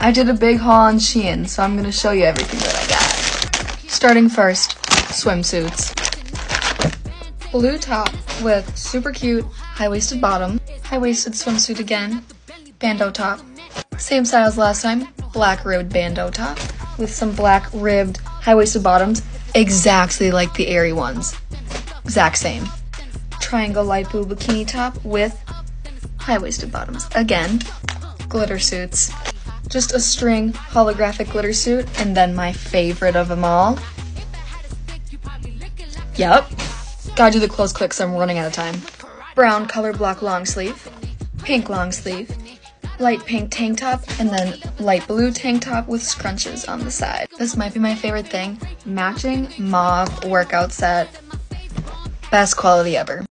I did a big haul on Shein, so I'm gonna show you everything that I got. Starting first, swimsuits. Blue top with super cute high-waisted bottom, high-waisted swimsuit again, bandeau top. Same style as last time, black ribbed bandeau top with some black ribbed high-waisted bottoms, exactly like the Aerie ones. Exact same. Triangle light blue bikini top with high-waisted bottoms. Again, glitter suits. Just a string holographic glitter suit, and then my favorite of them all. Yep. Gotta do the close click, so I'm running out of time. Brown color block long sleeve, pink long sleeve, light pink tank top, and then light blue tank top with scrunches on the side. This might be my favorite thing. Matching mauve workout set. Best quality ever.